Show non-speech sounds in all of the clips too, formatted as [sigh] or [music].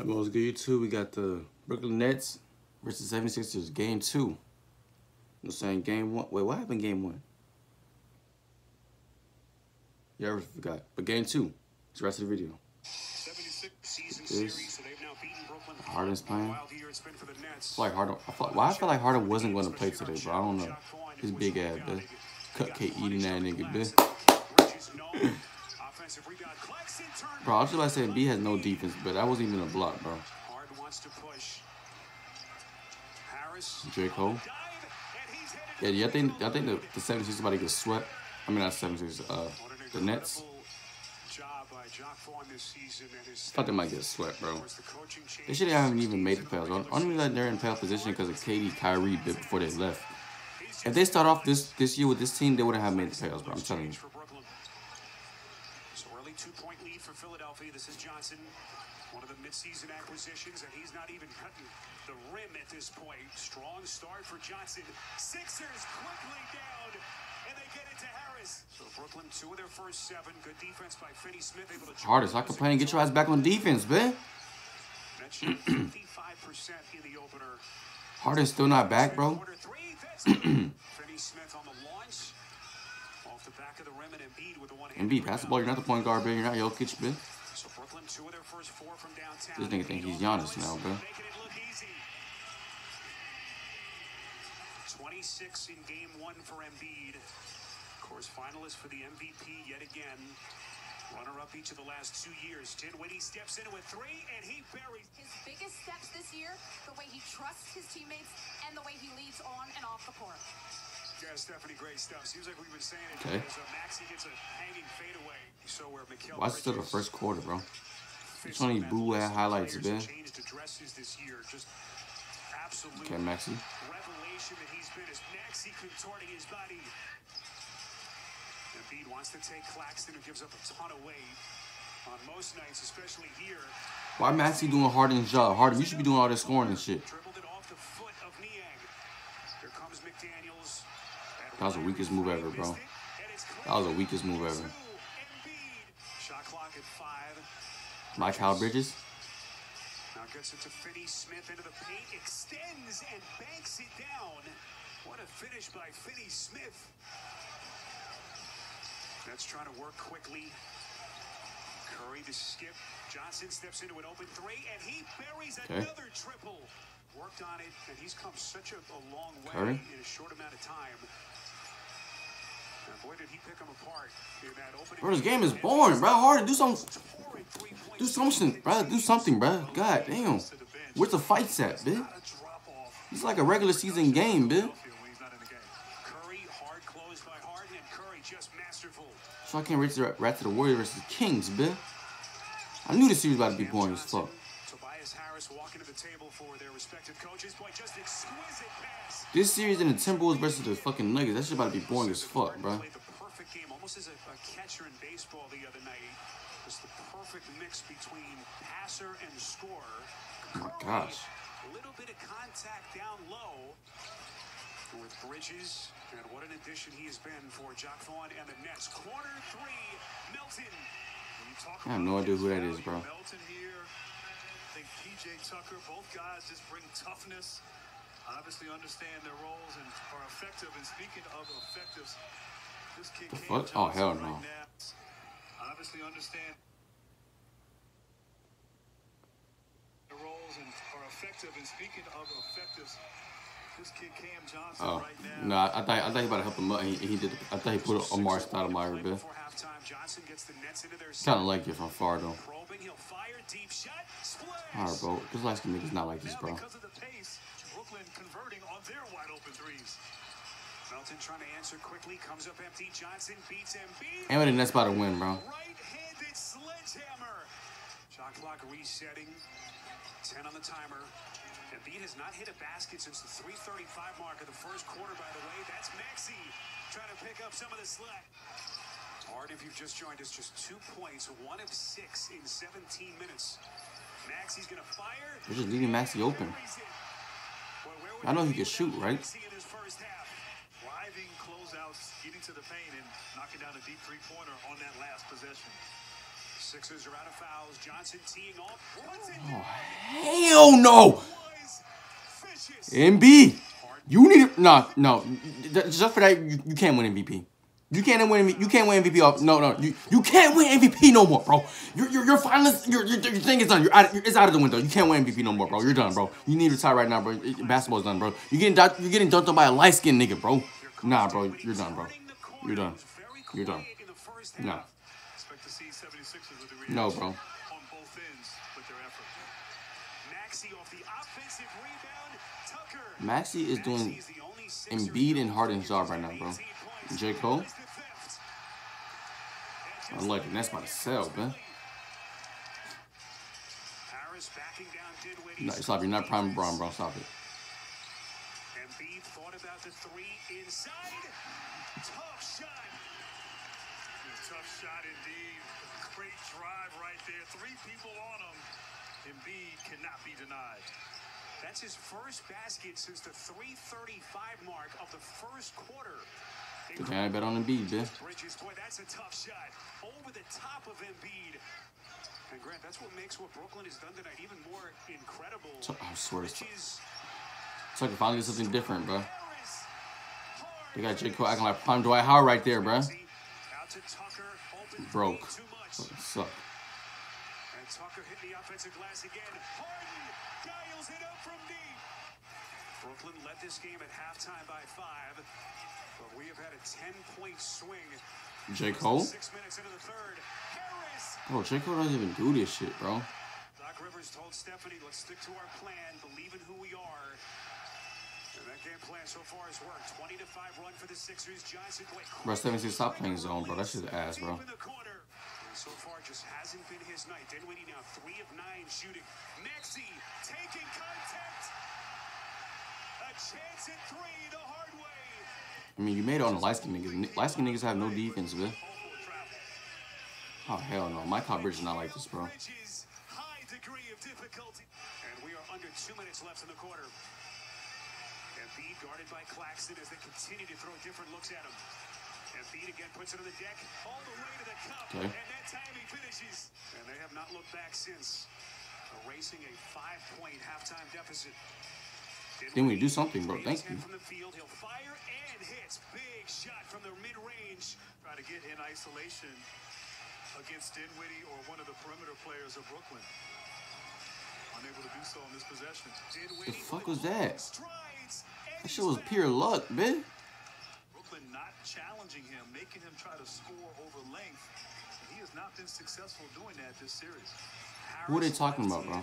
At most good YouTube, we got the Brooklyn Nets versus 76ers game two. I'm saying game one. Wait, what happened game one? You ever forgot? But game two. It's the rest of the video. 76 season series, so they've now beaten Brooklyn. Harden's playing. I feel like Harden. I feel, why I feel like Harden wasn't going to play today, bro. I don't know. His big ass, but cupcake eating that nigga, bitch. Bro, I was just about to say B has no defense, but that wasn't even a block, bro. Harris, J. Cole. Yeah, yeah, I think I think the, the 76 about to get swept. I mean not 76, uh the Nets. I thought they might get swept, bro. They should haven't even made the playoffs. Only that they're in playoff position because of KD, Kyrie before they left. If they start off this this year with this team, they wouldn't have made the playoffs, bro. I'm telling you two-point lead for Philadelphia. This is Johnson, one of the midseason acquisitions, and he's not even cutting the rim at this point. Strong start for Johnson. Sixers quickly down, and they get it to Harris. So Brooklyn, two of their first seven. Good defense by Finney Smith. Able to Hardest. I complain. Get your ass back on defense, man. [clears throat] Harden's still not back, bro. [clears throat] Finney Smith on the launch. Off the back of the rim and Embiid with the one Embiid, pass the ball. You're not the point guard, bro. You're not Jokic, bro. So Brooklyn, two of their first four from downtown. This nigga think he's Giannis now, bro. 26 in game one for Embiid. Of course, finalist for the MVP yet again. Runner-up each of the last two years. Dinwiddie steps into a three, and he buries. His biggest steps this year, the way he trusts his teammates, and the way he leads on and off the court. Yeah, Stephanie, great stuff. Seems like we've been saying it. Okay. As, uh, Maxey gets a hanging fadeaway. So where Mikal Watch still the first quarter, bro. Of these boo ass highlights, man? Okay, Maxey. Revelation that he's been is Maxey contorting his body. Embiid wants to take Claxton, who gives up a ton of weight. On most nights, especially here. Why Maxey doing Harden's job? Harden, you should be doing all this scoring and shit. That was the weakest move ever, bro. That was the weakest move ever. Mikal Bridges. Now gets it to Finney Smith into the paint, extends and banks it down. What a finish by Finney Smith. That's trying to work quickly. Curry to skip. Johnson steps into an open three, and he buries okay. another triple. Worked on it, and he's come such a, a long way Curry. in a short amount of time. Bro, this game is boring, bro. Harden, do something. Do something, bro. Do something, bro. God damn. Where's the fights at, bitch? It's like a regular season game, bitch. So I can't reach the rat to the Warriors versus Kings, bitch. I knew this series was about to be boring as fuck. This series in the Timberwolves versus the fucking Nuggets, that's just about to be boring as fuck, bro. perfect game, almost as a, a catcher in baseball the other night. Just the perfect mix between passer and scorer. Oh my gosh. A little bit of contact down low with Bridges, and what an addition he has been for Jacque Vaughn and the Nets. Corner three, Melton. I have no idea who that is, bro. Melton here think PJ Tucker, both guys just bring toughness, obviously understand their roles and are effective. And speaking of effective, this kid? Oh hell no. Right obviously understand their roles and are effective. And speaking of effective. Oh no! I, thought I thought he about to help him up. He, he did. I thought he put Amar'e Stoudemire, bit. Kind of like it from far though. Alright, bro. This last game is not like this, bro. Brooklyn converting on their wide open threes. Melton trying to answer quickly, comes up empty. Johnson beats Embiid. And that's about to win, bro. Right-handed sledgehammer. Shot clock resetting. 10 on the timer. Embiid has not hit a basket since the 335 mark of the first quarter, by the way. That's Maxey trying to pick up some of the slack. Hard if you've just joined us, just two points, one of six in 17 minutes. Maxey's gonna fire. They're just leaving Maxey open. I know he can shoot, right? Driving closeouts, getting to the paint and knocking down a deep three-pointer on that last possession. Sixers are out of fouls. Johnson teeing off. Oh, hell no! Embiid, you need to, no, no, just for that, you, you can't win MVP. You can't win. You can't win MVP off. No, no. You you can't win MVP no more, bro. Your your your finalist. Your, your your thing is done. You're out. It's out of the window. You can't win MVP no more, bro. You're done, bro. You need to retire right now, bro. Basketball's done, bro. You getting you're getting dunked on by a light skinned nigga, bro. Nah, bro. You're done, bro. You're done. You're done. No. No, bro. Maxey is doing Embiid and Harden's job right now, bro. J. Cole. I like it. That's to sell, man. No, stop. You're not prime Bron, bro. Stop it. Embiid thought about the three inside. Tough shot. Tough shot indeed. Great drive right there. Three people on him. Embiid cannot be denied. That's his first basket since the 335 mark of the first quarter. Good thing I bet on Embiid, man. Bridges, boy, that's a tough shot. Over the top of Embiid. And Grant, that's what makes what Brooklyn has done tonight even more incredible. So, I swear to So I can finally get something different, bro. They got J. Cole acting like prime Dwight Howard right there, bro. Broke. Suck. Tucker hit the offensive glass again. Harden dials it up from deep. Brooklyn led this game at halftime by five. But we have had a 10-point swing. J. Cole? Six minutes into the third. Bro, J. Cole doesn't even do this shit, bro. Doc Rivers told Stephanie, let's stick to our plan, believe in who we are. And that game plan so far has worked. 20 to 5 run for the Sixers. Johnson, wait, bro, Stephanie, stop playing zone, bro. That's just ass, bro. So far, just hasn't been his night. Dinwiddie now three of nine shooting. Maxey taking contact. A chance at three the hard way. I mean, you made it on the light skin niggas. Light skin niggas have no defense, man. Oh, hell no. My coverage is not like this, bro. High degree of difficulty. And we are under two minutes left in the quarter. And Embiid guarded by Claxton as they continue to throw different looks at him. And Embiid again puts it on the deck, all the way to the cup, okay. And that time he finishes. And they have not looked back since, erasing a five-point halftime deficit. Then we do something, bro. Thank you. From the field, he'll fire and hits. Big shot from the mid-range. Try to get in isolation against Dinwiddie or one of the perimeter players of Brooklyn. Unable to do so in this possession. the fuck was that? That shit was pure luck, man. Brooklyn not challenging him, making him try to score over length. Has not been successful doing that this series. Who are they talking about, bro?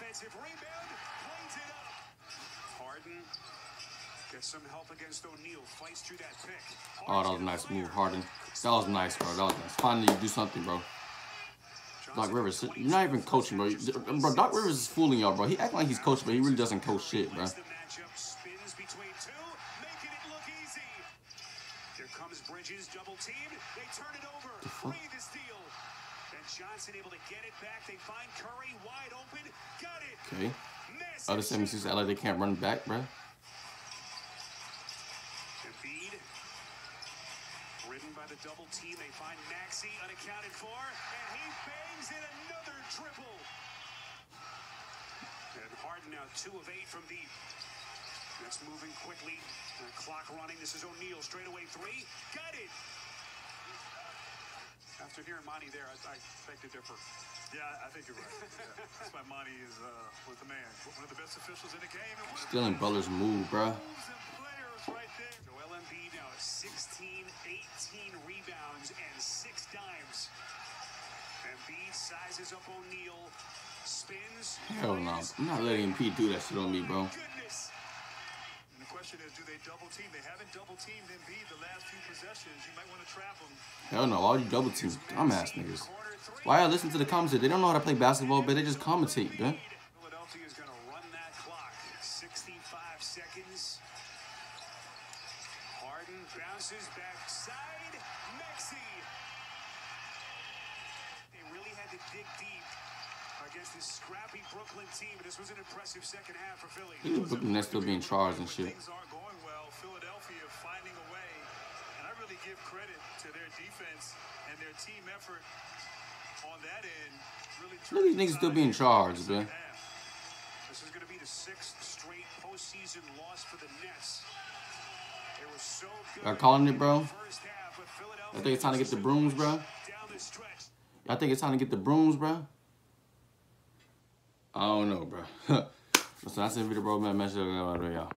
Offensive rebound, cleans it up. Harden gets some help against O'Neal, fights through that pick. Oh, that was a nice move, Harden. That was nice, bro. That was nice. Finally, you do something, bro. Doc Rivers, you're not even coaching, bro. Bro, Doc Rivers is fooling y'all, bro. He act like he's coaching, but he really doesn't coach shit, bro. Bridges double teamed. They turn it over. Fuck? the steal. And Johnson able to get it back. They find Curry wide open. Got it. Okay. Other 76 LA, they can't run back, bro. Embiid. Ridden by the double team. They find Maxey unaccounted for. And he bangs in another triple. And Harden now two of eight from deep. That's moving quickly. The clock running. This is O'Neal. Straight away three. Got it. After hearing Monty there, I, I beg to differ. Yeah, I think you're right. Yeah. That's why Monty is uh, with the man. One of the best officials in the game. Stealing Butler's move, bro. Right Joel Embiid now 16, 18 rebounds and six dimes. Embiid sizes up O'Neal, spins. Hell no. I'm not letting Embiid do that shit on me, bro. Goodness question is, do they double team? They haven't double teamed Embiid the last few possessions. You might want to trap them. Hell no, all you double team dumbass niggas. Why I listen to the commentators? They don't know how to play basketball, but they just commentate, man. Philadelphia is going to run that clock. 65 seconds. Harden bounces backside. Maxey. They really had to dig deep against this scrappy Brooklyn team. This was an impressive second half for Philly. [laughs] Brooklyn that's still being charged and shit. Things aren't going well. Philadelphia finding a way. And I really give credit to their defense and their team effort on that end. Really Look at these niggas still being charged, man. This is going to be the sixth straight postseason loss for the Nets. They were so good Y'all calling it, bro? in the first half, but Philadelphia I think it's time to get the brooms, bro. down the stretch. Y'all think it's time to get the brooms, bro? I don't know, bro. [laughs] Listen, that's the video, bro. Man, message y'all.